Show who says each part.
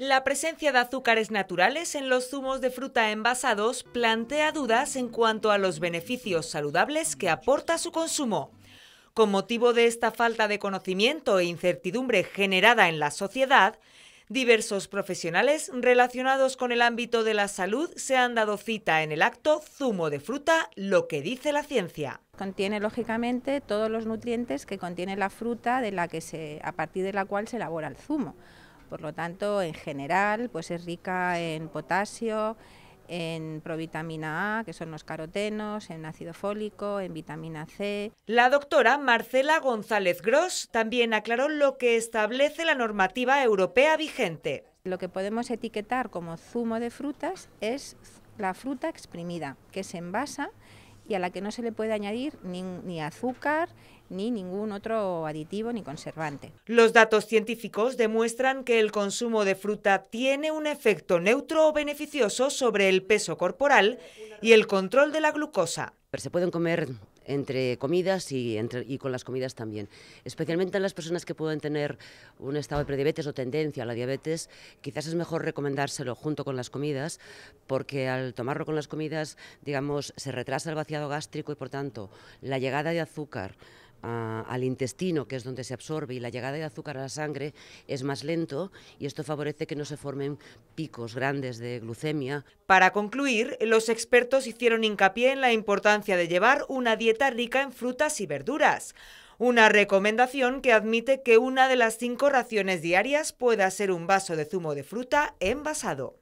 Speaker 1: La presencia de azúcares naturales en los zumos de fruta envasados plantea dudas en cuanto a los beneficios saludables que aporta su consumo. Con motivo de esta falta de conocimiento e incertidumbre generada en la sociedad, diversos profesionales relacionados con el ámbito de la salud se han dado cita en el acto Zumo de fruta, lo que dice la ciencia.
Speaker 2: Contiene lógicamente todos los nutrientes que contiene la fruta de la que se, a partir de la cual se elabora el zumo. Por lo tanto, en general, pues es rica en potasio, en provitamina A, que son los carotenos, en ácido fólico, en vitamina C.
Speaker 1: La doctora Marcela González Gross también aclaró lo que establece la normativa europea vigente.
Speaker 2: Lo que podemos etiquetar como zumo de frutas es la fruta exprimida, que se envasa y a la que no se le puede añadir ni, azúcar ni ningún otro aditivo ni conservante.
Speaker 1: Los datos científicos demuestran que el consumo de fruta tiene un efecto neutro o beneficioso sobre el peso corporal y el control de la glucosa.
Speaker 3: Se pueden comer entre comidas y, entre, y con las comidas también. Especialmente en las personas que pueden tener un estado de prediabetes o tendencia a la diabetes, quizás es mejor recomendárselo junto con las comidas, porque al tomarlo con las comidas, digamos, se retrasa el vaciado gástrico y por tanto la llegada de azúcar al intestino, que es donde se absorbe, y la llegada de azúcar a la sangre es más lento y esto favorece que no se formen picos grandes de glucemia.
Speaker 1: Para concluir, los expertos hicieron hincapié en la importancia de llevar una dieta rica en frutas y verduras. Una recomendación que admite que una de las cinco raciones diarias pueda ser un vaso de zumo de fruta envasado.